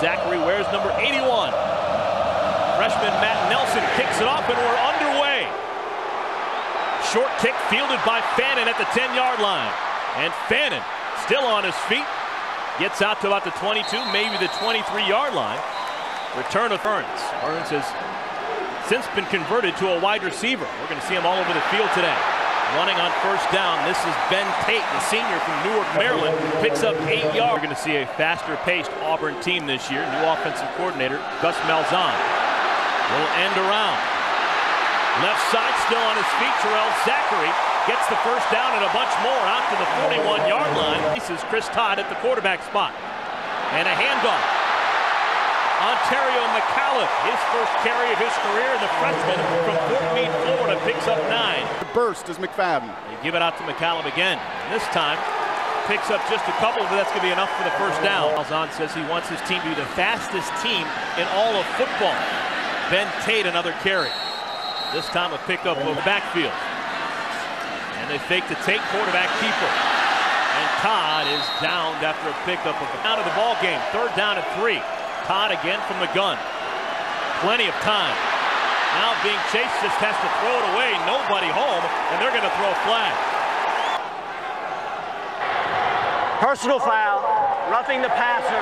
Zachary wears number 81. Freshman Matt Nelson kicks it off and we're underway. Short kick fielded by Fannin at the 10-yard line. And Fannin still on his feet. Gets out to about the 22, maybe the 23-yard line. Return of Burns. Burns has since been converted to a wide receiver. We're going to see him all over the field today. Running on first down, this is Ben Tate, the senior from Newark, Maryland, picks up eight yards. We're going to see a faster-paced Auburn team this year. New offensive coordinator, Gus Malzahn. Will end around. Left side still on his feet. Terrell Zachary gets the first down and a bunch more out to the 41-yard line. This is Chris Todd at the quarterback spot. And a handoff. Onterio McCalebb, his first carry of his career, the freshman from Fort Meade, Florida, picks up nine. The Burst is McFadden. They give it out to McCallum again. This time, picks up just a couple, but that's going to be enough for the first down. Malzahn says he wants his team to be the fastest team in all of football. Ben Tate, another carry. This time a pickup of the backfield. And they fake the Tate quarterback keeper. And Todd is downed after a pickup of the out of the ball game. Third down at three. Todd again from the gun. Plenty of time. Now being chased, just has to throw it away. Nobody home, and they're going to throw a flag. Personal foul, roughing the passer,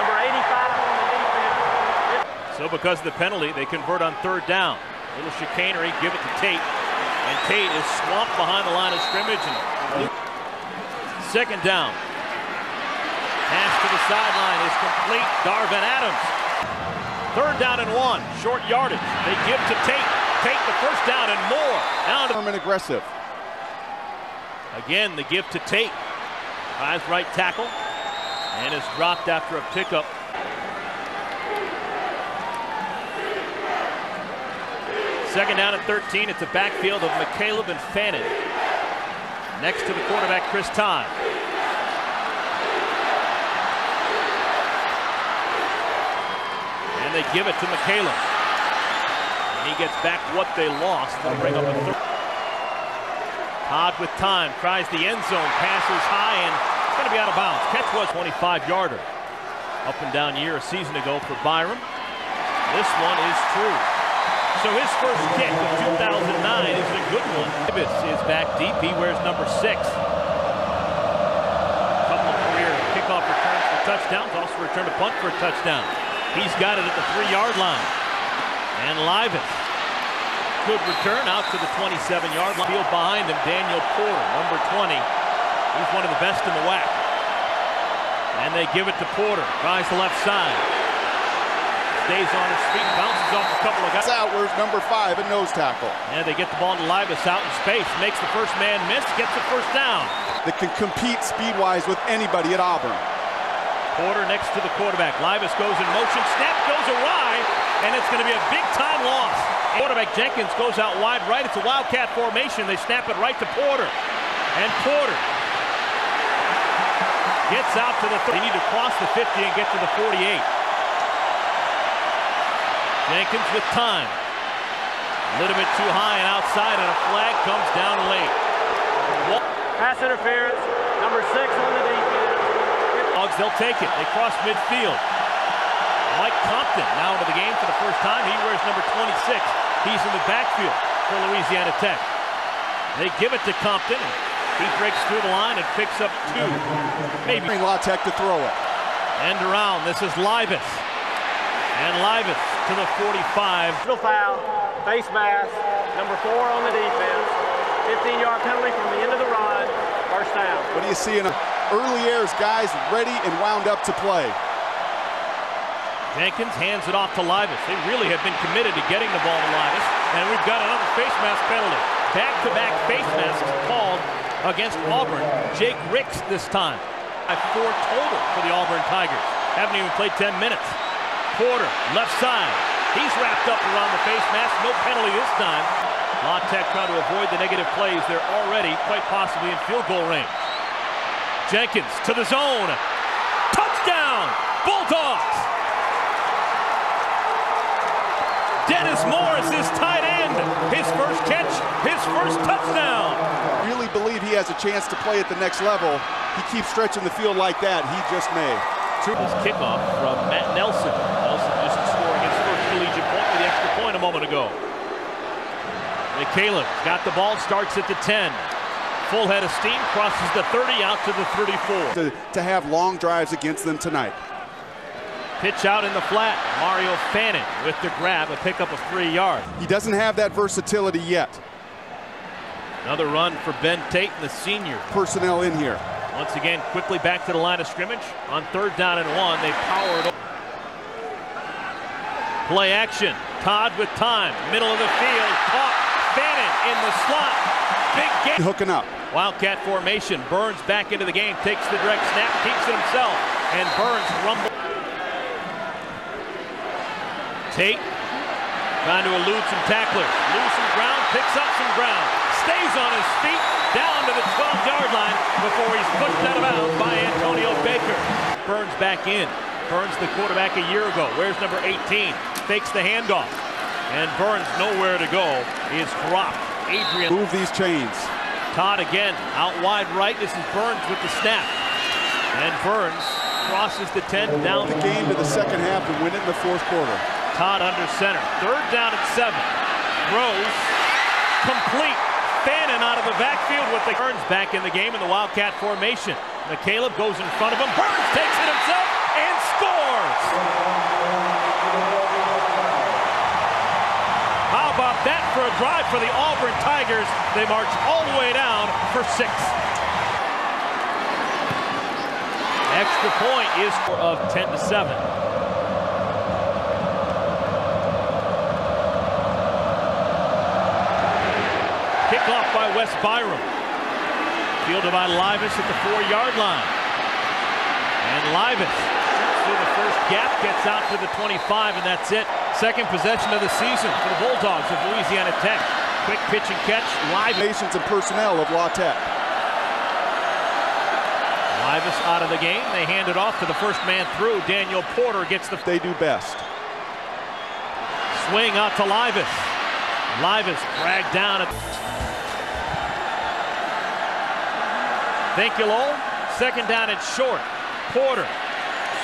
number 85 on the defense. So because of the penalty, they convert on third down. A Little chicanery, give it to Tate. And Tate is swamped behind the line of scrimmage. And second down. Pass to the sideline is complete. Darvin Adams. Third down and one. Short yardage. They give to Tate. Tate the first down and more. Down to and aggressive. Again, the give to Tate. Tries right tackle. And is dropped after a pickup Second down at 13. It's a backfield of McCalebb and Fannin. Next to the quarterback, Chris Todd. They give it to McCalebb. And he gets back what they lost. They'll bring up a third. Todd with time. Tries the end zone. Passes high and it's going to be out of bounds. Catch was 25-yarder. Up and down year a season ago for Byrum. This one is true. So his first kick of 2009 is a good one. Davis is back deep. He wears number six. A couple of career kickoff returns for touchdowns. Also returned a punt for a touchdown. He's got it at the three-yard line. And Livas. Good return out to the 27-yard line. Field behind him, Daniel Porter, number 20. He's one of the best in the WAC. And they give it to Porter. Tries the left side stays on his feet, bounces off a couple of guys. Out, where's number five, a nose tackle. And they get the ball to Livas out in space, makes the first man miss, gets the first down. That can compete speed-wise with anybody at Auburn. Porter next to the quarterback. Livas goes in motion, snap goes awry, and it's going to be a big-time loss. Quarterback Jenkins goes out wide right. It's a wildcat formation. They snap it right to Porter. And Porter gets out to the... They need to cross the 50 and get to the 48. Jenkins with time. A little bit too high and outside, and a flag comes down late. Pass interference, number six on the. Dogs, they'll take it. They cross midfield. Mike Compton now into the game for the first time. He wears number 26. He's in the backfield for Louisiana Tech. They give it to Compton. He breaks through the line and picks up two. Maybe. La Tech to throw it. End around. This is Livas. And Livas to the 45. Little foul, face mask, number four on the defense. 15-yard penalty from the end of the run, first down. What do you see in early airs, guys ready and wound up to play? Jenkins hands it off to Livas. They really have been committed to getting the ball to Livas. And we've got another face mask penalty. Back-to-back -back face masks called against Auburn. Jake Ricks this time. At four total for the Auburn Tigers. Haven't even played 10 minutes. Porter, left side. He's wrapped up around the face mask. No penalty this time. La Tech trying to avoid the negative plays. They're already quite possibly in field goal range. Jenkins to the zone. Touchdown, Bulldogs! Dennis Morris is tight end. His first catch, his first touchdown. Really believe he has a chance to play at the next level. He keeps stretching the field like that. He just may. His kickoff from Matt Nelson. Nelson just scoring his first collegiate point with the extra point a moment ago. McCalebb got the ball, starts at the 10. Full head of steam, crosses the 30 out to the 34. To, to have long drives against them tonight. Pitch out in the flat. Mario Fannin with the grab, a pickup of three yards. He doesn't have that versatility yet. Another run for Ben Tate, the senior. Personnel in here. Once again, quickly back to the line of scrimmage. On third down and one, they powered. Play action. Todd with time. Middle of the field. Caught. Fannin in the slot. Big game. Hooking up. Wildcat formation. Burns back into the game. Takes the direct snap. Keeps it himself. And Burns rumble. Tate trying to elude some tacklers. Lose some ground. Picks up some ground. Stays on his feet. Down to the 12-yard line before he's pushed out of bounds by Antonio Baker. Burns back in. Burns the quarterback a year ago. Where's number 18? Fakes the handoff. And Burns nowhere to go. Is dropped. Adrian. Move these chains. Todd again out wide right. This is Burns with the snap. And Burns crosses the 10 down. The game to the second half and win it in the fourth quarter. Todd under center. Third down at seven. Throws. Complete. Fannin out of the backfield with the Burns back in the game in the Wildcat formation. McCalebb goes in front of him. Burns takes it himself and scores. About that for a drive for the Auburn Tigers? They march all the way down for six. Extra point is of 10 to 7. Kickoff by Wes Byrum. Fielded by Livas at the four-yard line. And Livas through the first gap, gets out to the 25, and that's it. Second possession of the season for the Bulldogs of Louisiana Tech. Quick pitch and catch, live. Nations and personnel of La Tech. Livas out of the game. They hand it off to the first man through. Daniel Porter gets the. They do best. Swing out to Livas. Livas dragged down at. Thank you, Lowell. Second down and short. Porter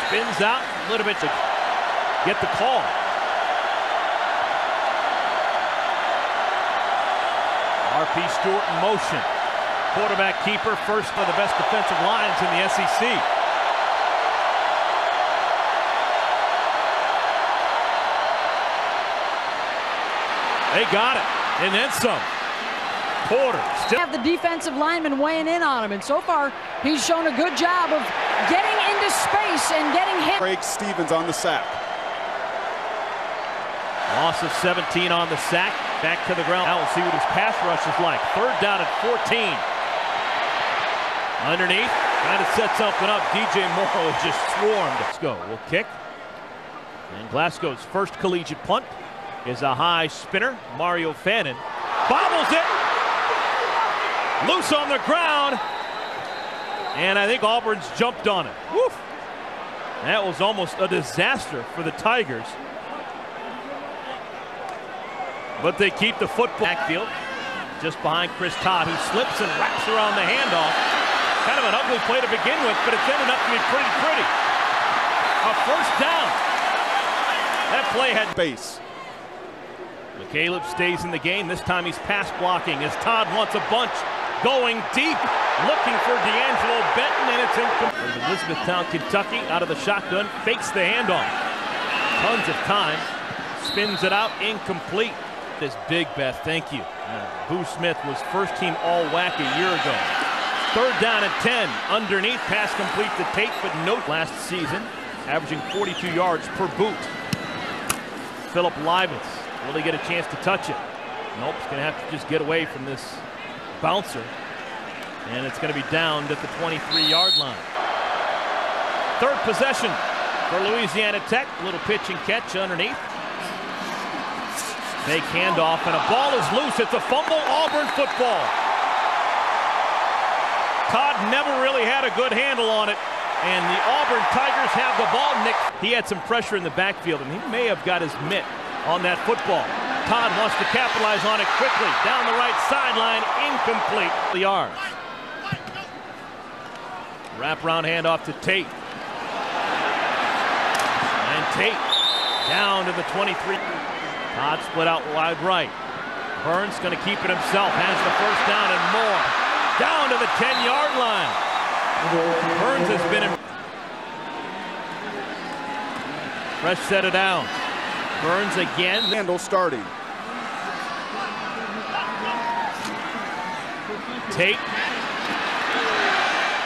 spins out a little bit to get the call. RP Stewart in motion. Quarterback keeper, first of the best defensive lines in the SEC. They got it, and then some. Porter still have the defensive lineman weighing in on him, and so far he's shown a good job of getting into space and getting hit. Craig Stevens on the sack. Loss of 17 on the sack. Back to the ground. Now we'll see what his pass rush is like. Third down at 14. Underneath, trying to set something up. DJ Morrow just swarmed. Let's go. We'll kick. And Glasgow's first collegiate punt is a high spinner. Mario Fannin bobbles it. Loose on the ground. And I think Auburn's jumped on it. Woof. That was almost a disaster for the Tigers. But they keep the football backfield just behind Chris Todd, who slips and wraps around the handoff. Kind of an ugly play to begin with, but it's ended up to be pretty pretty. A first down. That play had base. McCalebb stays in the game. This time he's pass blocking as Todd wants a bunch. Going deep, looking for D'Angelo Benton, and it's incomplete. Elizabethtown, Kentucky, out of the shotgun, fakes the handoff. Tons of time, spins it out, incomplete. This big Beth, thank you. Uh, Boo Smith was first team all WAC a year ago. Third down at 10, underneath, pass complete to Tate, but no last season, averaging 42 yards per boot. Philip Livas, will he get a chance to touch it? Nope, he's gonna have to just get away from this bouncer. And it's going to be downed at the 23-yard line. Third possession for Louisiana Tech. Little pitch and catch underneath. Fake handoff, and a ball is loose. It's a fumble, Auburn football. Todd never really had a good handle on it, and the Auburn Tigers have the ball. Nick, he had some pressure in the backfield, and he may have got his mitt on that football. Todd wants to capitalize on it quickly. Down the right sideline, incomplete. The yards. Wraparound handoff to Tate. And Tate down to the 23. Todd split out wide right. Burns going to keep it himself. Has the first down and more. Down to the 10-yard line. Burns has been in. Fresh set it down. Burns again. Randall starting. Tate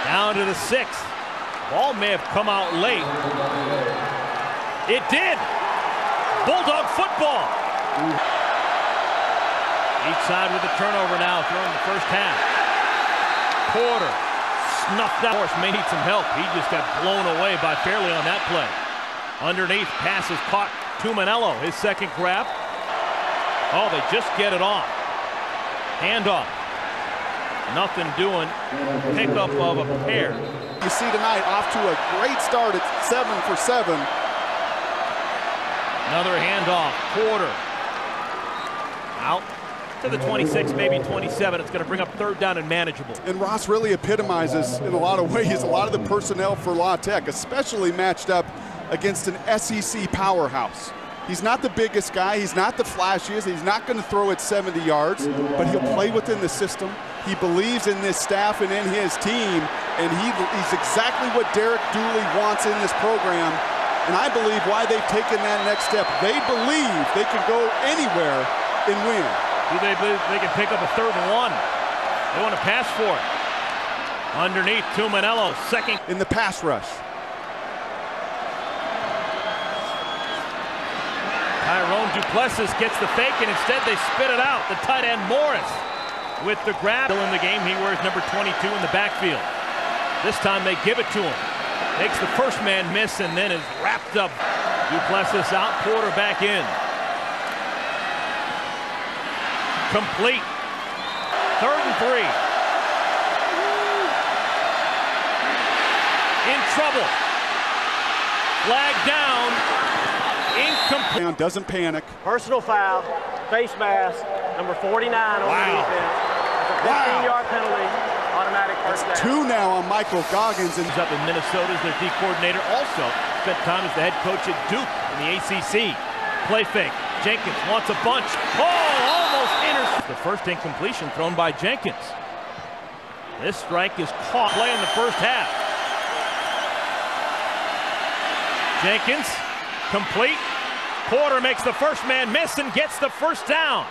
down to the six. Ball may have come out late. It did. Bulldog football. Each side with a turnover now, throwing the first half. Porter snuffed out. Of course, may need some help. He just got blown away by Fairley on that play. Underneath, passes caught Tumanello, his second grab. Oh, they just get it off. Handoff. Nothing doing. Pickup of a pair. You see tonight off to a great start at seven for seven. Another handoff. Porter. Out to the 26, maybe 27. It's going to bring up third down and manageable. And Ross really epitomizes in a lot of ways a lot of the personnel for La Tech, especially matched up against an SEC powerhouse. He's not the biggest guy. He's not the flashiest. He's not going to throw it 70 yards, but he'll play within the system. He believes in this staff and in his team, and he, he's exactly what Derek Dooley wants in this program. And I believe why they've taken that next step. They believe they can go anywhere and win. Do they believe they can pick up a third and one? They want to pass for it. Underneath, Tumanello, second. In the pass rush. Tyrone Duplessis gets the fake, and instead they spit it out. The tight end Morris with the grab. Still in the game, he wears number 22 in the backfield. This time they give it to him. Makes the first man miss and then is wrapped up. Duplessis out, Porter back in. Complete. Third and three. In trouble. Flag down. Incomplete. Doesn't panic. Personal foul, face mask, number 49 on Wow. the defense. It's a 15-yard penalty, automatic first down. Two now on Michael Goggins. And He's up in Minnesota as their D coordinator. Also spent time as the head coach at Duke in the ACC. Play fake. Jenkins wants a bunch. Oh, almost intercepted. The first incompletion thrown by Jenkins. This strike is caught. Play in the first half. Jenkins complete. Porter makes the first man miss and gets the first down.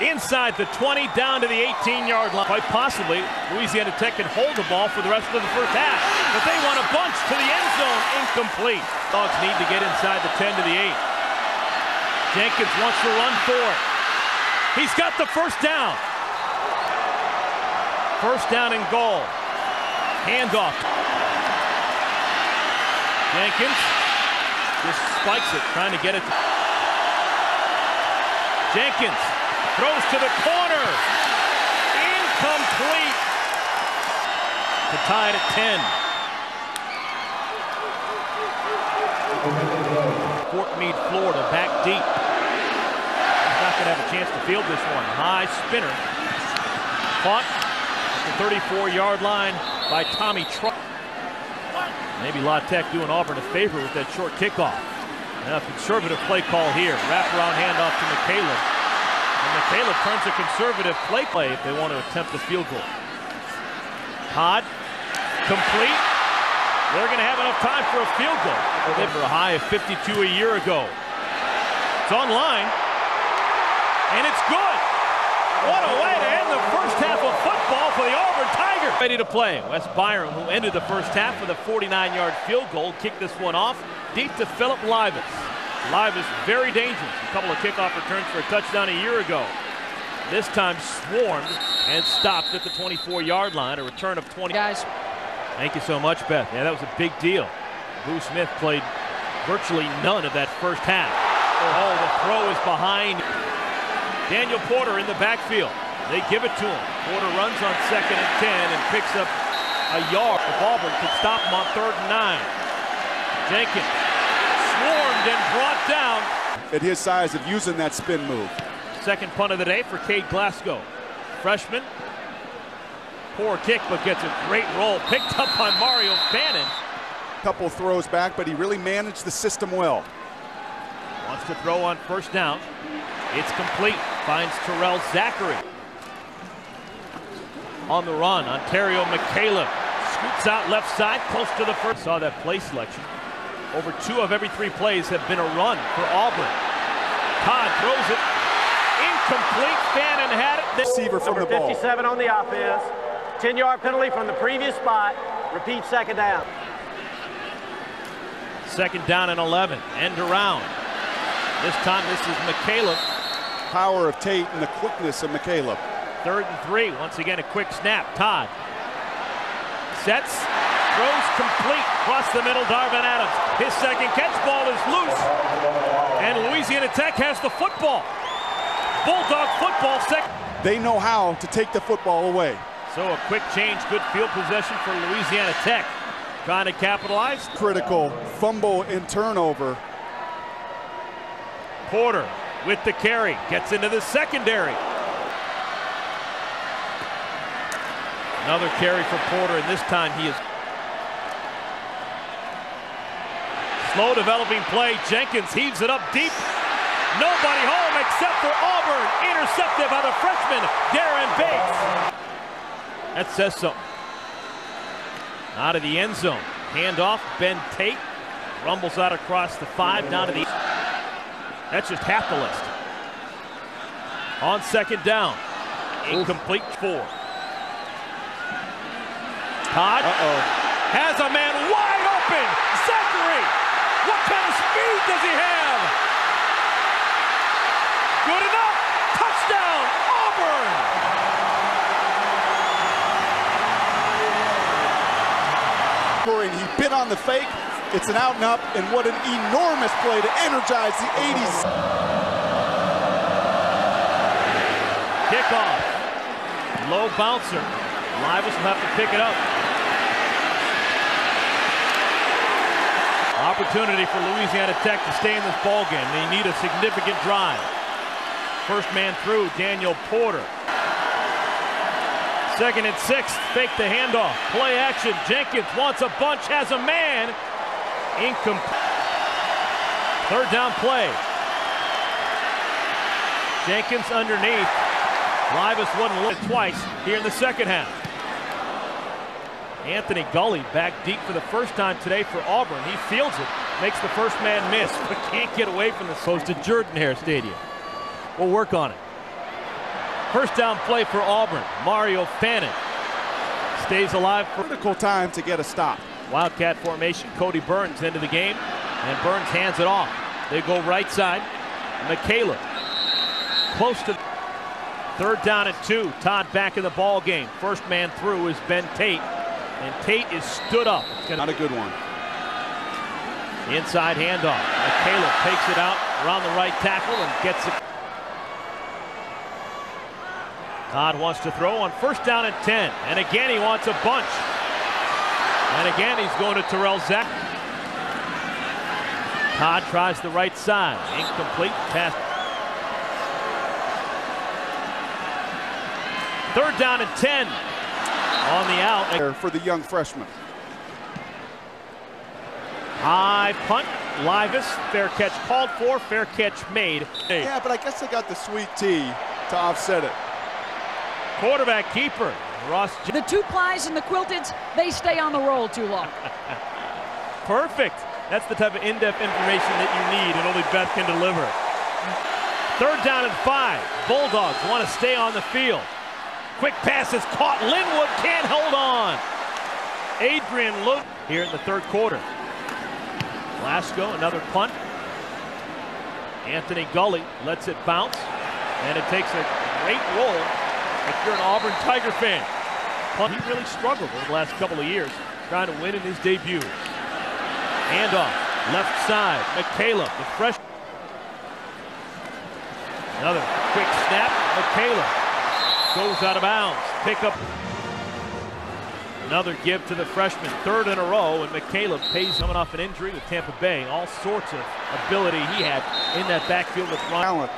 Inside the 20, down to the 18-yard line. Quite possibly, Louisiana Tech can hold the ball for the rest of the first half. But they want a bunch to the end zone. Incomplete. Dogs need to get inside the 10 to the 8. Jenkins wants to run for it. He's got the first down. First down and goal. Handoff. Jenkins just spikes it, trying to get it. Jenkins throws to the corner. Incomplete. To tie it at 10. Fort Meade, Florida, back deep. He's not going to have a chance to field this one. High spinner. Caught at the 34-yard line by Tommy Trott. Maybe La Tech doing Auburn a favor with that short kickoff. And a conservative play call here. Wraparound handoff to McCalebb. And McCalebb turns a conservative play play if they want to attempt the field goal. Todd, complete. They're going to have enough time for a field goal. They for a high of 52 a year ago. It's online. And it's good. What a way to end the first half of football for the Auburn Tigers. Ready to play. Wes Byrum, who ended the first half with a 49-yard field goal, kicked this one off deep to Philip Livas. is very dangerous. A couple of kickoff returns for a touchdown a year ago. This time swarmed and stopped at the 24-yard line. A return of 20. Guys, Thank you so much, Beth. Yeah, that was a big deal. Boo Smith played virtually none of that first half. Oh, the throw is behind. Daniel Porter in the backfield. They give it to him. Porter runs on second and 10 and picks up a yard. If Auburn could stop him on third and nine. Jenkins and brought down. at his size of using that spin move. Second punt of the day for Cade Glasgow. Freshman. Poor kick, but gets a great roll. Picked up by Mario Fannin. Couple throws back, but he really managed the system well. wants to throw on first down. It's complete. Finds Terrell Zachary. On the run, Onterio McCalebb scoots out left side, close to the first. Saw that play selection. Over two of every three plays have been a run for Auburn. Todd throws it. Incomplete. Fannin had it. Receiver from Number the ball. 57 on the offense. 10-yard penalty from the previous spot. Repeat second down. Second down and 11. End around. This time this is McCalebb. Power of Tate and the quickness of McCalebb. Third and three. Once again, a quick snap. Todd sets, throws complete across the middle. Darvin Adams. His second catch ball is loose. And Louisiana Tech has the football. Bulldog football second. They know how to take the football away. So a quick change, good field possession for Louisiana Tech. Trying to capitalize. Critical fumble and turnover. Porter with the carry, gets into the secondary. Another carry for Porter, and this time he is slow developing play. Jenkins heaves it up deep. Nobody home except for Auburn. Intercepted by the freshman, Darren Bates. That says something. Out of the end zone. Handoff, Ben Tate. Rumbles out across the five, down to the... That's just half the list. On second down. Incomplete four. Todd Uh-oh. has a man wide open. Zachary, what kind of speed does he have? Good enough. Touchdown, Auburn. And he bit on the fake. It's an out and up, and what an enormous play to energize the 80s. Kickoff. Low bouncer. Livas will have to pick it up. Opportunity for Louisiana Tech to stay in this ball game. They need a significant drive. First man through, Daniel Porter. Second and six, fake the handoff. Play action, Jenkins wants a bunch, has a man. Incomplete. Third down play. Jenkins underneath. Livas wasn't looked twice here in the second half. Anthony Gully back deep for the first time today for Auburn. He fields it, makes the first man miss, but can't get away from the close to Jordan Hare Stadium. We'll work on it. First down play for Auburn. Mario Fannin stays alive for Critical time to get a stop. Wildcat formation. Cody Burns into the game, and Burns hands it off. They go right side. McCalebb close to third down and two. Todd back in the ball game. First man through is Ben Tate, and Tate is stood up. It's Not a good one. inside handoff. McCalebb takes it out around the right tackle and gets it. Todd wants to throw on first down and 10. And again, he wants a bunch. And again, he's going to Terrell Zach. Todd tries the right side. Incomplete pass. Third down and 10. On the out. For the young freshman. High punt. Livas. Fair catch called for. Fair catch made. Yeah, but I guess they got the sweet tea to offset it. Quarterback keeper. Ross J- The two plies and the quilteds, they stay on the roll too long. Perfect. That's the type of in-depth information that you need and only Beth can deliver. Third down and five. Bulldogs want to stay on the field. Quick pass is caught. Linwood can't hold on. Adrian Luke here in the third quarter. Lasco, another punt. Anthony Gully lets it bounce. And it takes a great roll if you're an Auburn Tiger fan. Punt. He really struggled over the last couple of years trying to win in his debut. Handoff, left side, McCalebb, the fresh. Another quick snap, McCalebb goes out of bounds. Pick up. Another give to the freshman, third in a row, and Michaela pays coming off an injury with Tampa Bay. All sorts of ability he had in that backfield with Ron. Talent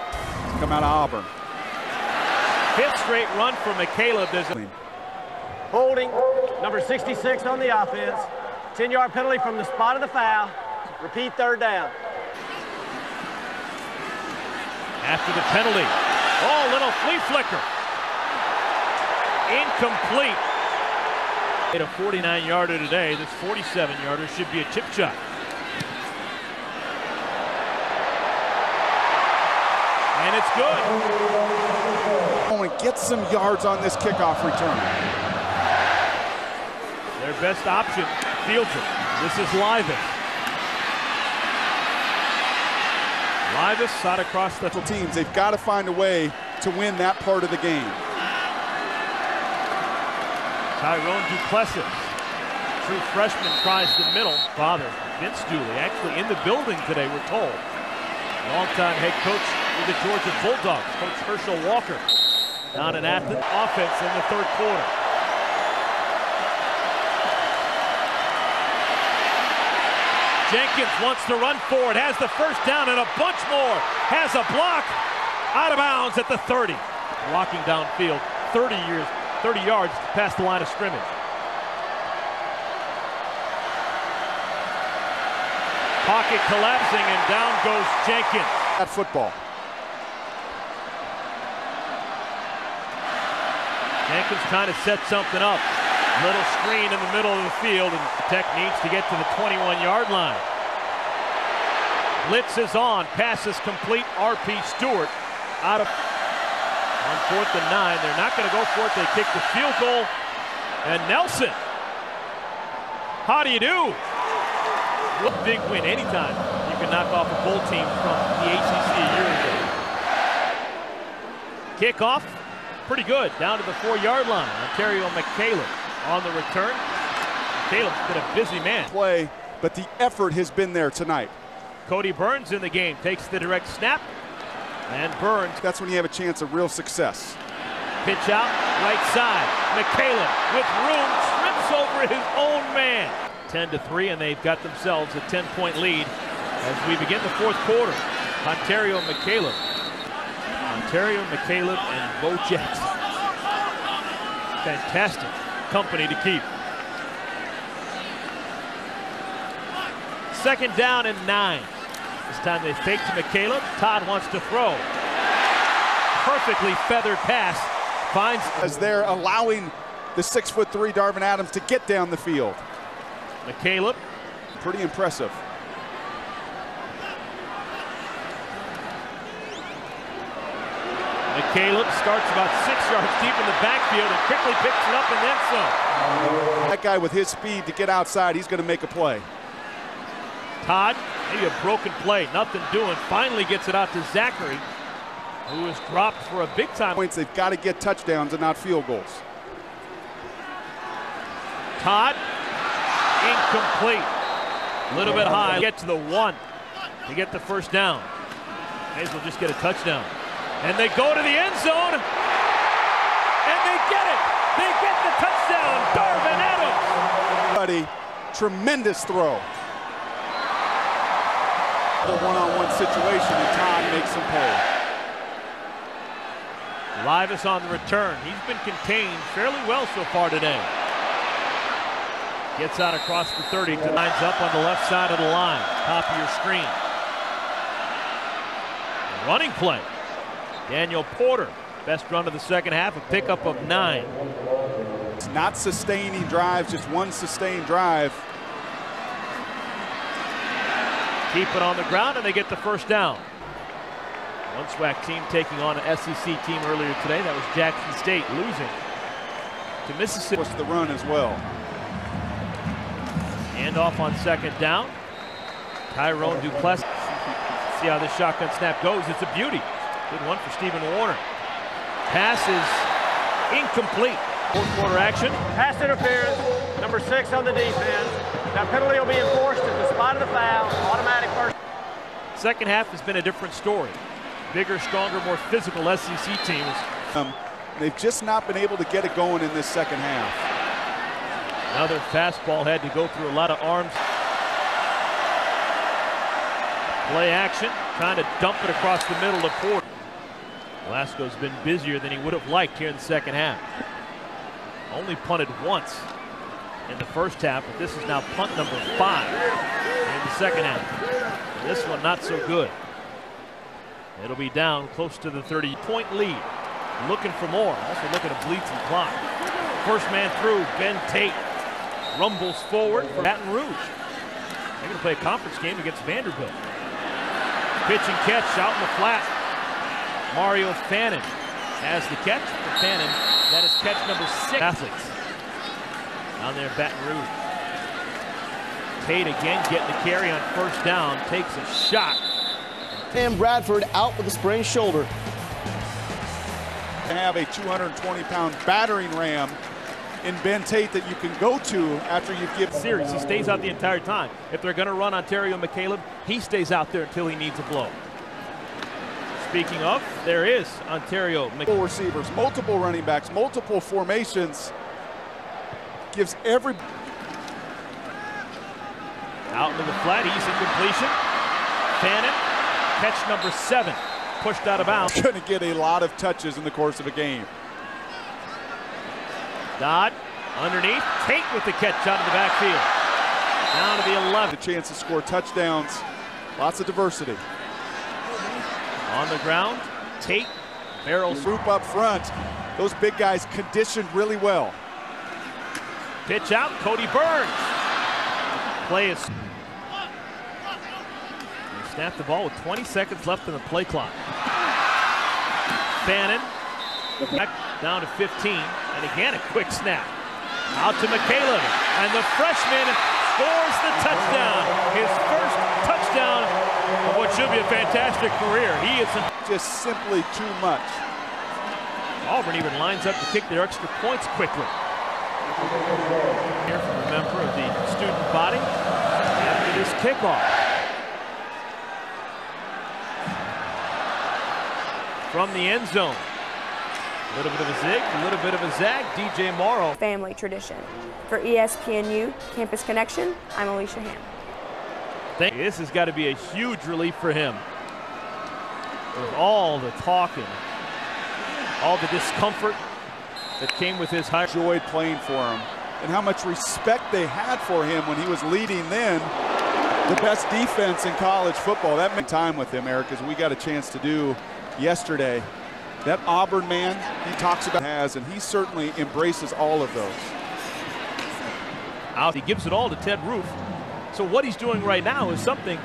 come out of Auburn. Fifth straight run for McCalebb. There's a Holding, number 66 on the offense. 10-yard penalty from the spot of the foul. Repeat third down. After the penalty. Oh, little flea flicker. Incomplete. Hit A 49 yarder today. This 47 yarder should be a chip shot. And it's good. Oh, and get some yards on this kickoff return. Their best option, fields it. This is Livas. Livas shot across the teams. They've got to find a way to win that part of the game. Tyrone Duplessis, true freshman, tries the middle. Father, Vince Dooley, actually in the building today, we're told. Longtime head coach with the Georgia Bulldogs, Coach Herschel Walker. Down in Athens, offense in the third quarter. Jenkins wants to run forward, has the first down and a bunch more. Has a block out of bounds at the 30. Walking downfield, 30 years 30 yards past the line of scrimmage. Pocket collapsing and down goes Jenkins. At football. Jenkins trying to set something up. Little screen in the middle of the field and Tech needs to get to the 21 yard line. Blitz is on. Pass is complete. RP Stewart out of on fourth and nine. They're not going to go for it. They kick the field goal. And Nelson. How do you do? What big win anytime you can knock off a bowl team from the ACC a year ago. Kickoff, pretty good, down to the four-yard line. Onterio McCalebb on the return. Caleb's been a busy man. Play, but the effort has been there tonight. Cody Burns in the game, takes the direct snap, and Burns. That's when you have a chance of real success. Pitch out, right side. McCalebb with room, trips over his own man. 10 to 3, and they've got themselves a 10 point lead as we begin the fourth quarter. Onterio McCalebb. Onterio McCalebb and Bo Jackson. Fantastic company to keep. Second down and nine. This time they fake to McCalebb. Todd wants to throw. Perfectly feathered pass. Finds as they're allowing the six foot three Darvin Adams to get down the field. McCalebb. Pretty impressive. McCalebb starts about six yards deep in the backfield and quickly picks it up and then some. That guy with his speed to get outside, he's going to make a play. Todd, maybe a broken play, nothing doing. Finally gets it out to Zachary, who is dropped for a big time. Points, they've got to get touchdowns and not field goals. Todd, incomplete. A little bit high. Get to the one to get the first down. May as well just get a touchdown. And they go to the end zone. And they get it. They get the touchdown. Darvin Adams. Buddy, tremendous throw. The one-on-one situation, and Todd makes him pay. Livas on the return. He's been contained fairly well so far today. Gets out across the 30, lines up on the left side of the line. Top of your screen. Running play. Daniel Porter, best run of the second half, a pickup of nine. It's not sustaining drives, just one sustained drive. Keep it on the ground, and they get the first down. One SWAC team taking on an SEC team earlier today. That was Jackson State losing to Mississippi. Push the run as well. And off on second down. Tyrone Duplessis. See how this shotgun snap goes. It's a beauty. Good one for Stephen Warner. Pass is incomplete. Fourth quarter action. Pass interference. Number six on the defense. That penalty will be enforced at the spot of the foul. Automatic first. Second half has been a different story. Bigger, stronger, more physical SEC teams. Um, they've just not been able to get it going in this second half. Another fastball had to go through a lot of arms. Play action, trying to dump it across the middle of Porter. Velasco's been busier than he would have liked here in the second half. Only punted once in the first half, but this is now punt number five in the second half. This one not so good. It'll be down close to the 30 point lead. Looking for more. Also looking to bleed some clock. First man through, Ben Tate rumbles forward for Baton Rouge. They're going to play a conference game against Vanderbilt. Pitch and catch out in the flat. Mario Fannin has the catch for Fannin. That is catch number six. Athletes down there Baton Rouge. Tate again getting the carry on first down, takes a shot. Sam Bradford out with a sprained shoulder. To have a 220 pound battering ram in Ben Tate that you can go to after you've given series. He stays out the entire time. If they're going to run Onterio McCalebb, he stays out there until he needs a blow. Speaking of, there is Onterio multiple receivers, multiple running backs, multiple formations. Gives every out into the flat, easy completion. Fannin, catch number seven, pushed out of bounds. Going to get a lot of touches in the course of a game. Todd underneath, Tate with the catch out of the backfield. Down to the 11. The chance to score touchdowns. Lots of diversity. On the ground, Tate barrels. Group up front. Those big guys conditioned really well. Pitch out, Cody Burns. Play is. They snap the ball with 20 seconds left in the play clock. Fannin back down to 15, and again a quick snap. Out to McCalebb, and the freshman scores the touchdown. His first touchdown of what should be a fantastic career. He is just simply too much. Auburn even lines up to kick their extra points quickly. Here from a member of the student body after this kickoff. From the end zone. A little bit of a zig, a little bit of a zag. DJ Morrow. Family tradition. For ESPNU Campus Connection, I'm Alicia Ham. This has got to be a huge relief for him. With all the talking, all the discomfort that came with his high. Enjoyed playing for him and how much respect they had for him when he was leading then the best defense in college football. That meant time with him, Eric, as we got a chance to do yesterday. That Auburn man he talks about has, and he certainly embraces all of those. Out, he gives it all to Ted Roof. So what he's doing right now is something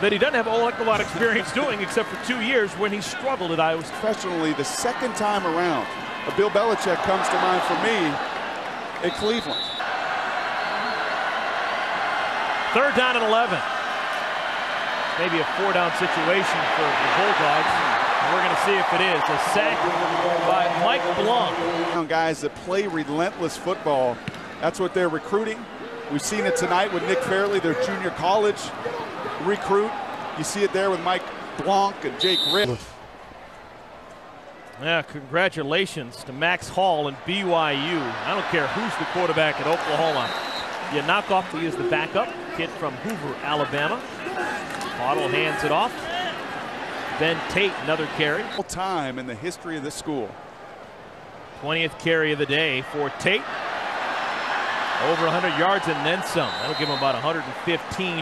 that he doesn't have a whole heck of a lot of experience doing except for two years when he struggled at Iowa State. Professionally, the second time around, a Bill Belichick comes to mind for me at Cleveland. Third down and 11. Maybe a four down situation for the Bulldogs. We're going to see if it is. A sack by Mike Blanc. Guys that play relentless football. That's what they're recruiting. We've seen it tonight with Nick Fairley, their junior college recruit. You see it there with Mike Blanc and Jake Ritt. Yeah, congratulations to Max Hall and BYU. I don't care who's the quarterback at Oklahoma. You knock off, he is the backup, kid from Hoover, Alabama. Bottle hands it off. Ben Tate, another carry. Time in the history of this school. 20th carry of the day for Tate. Over 100 yards and then some. That'll give him about 115.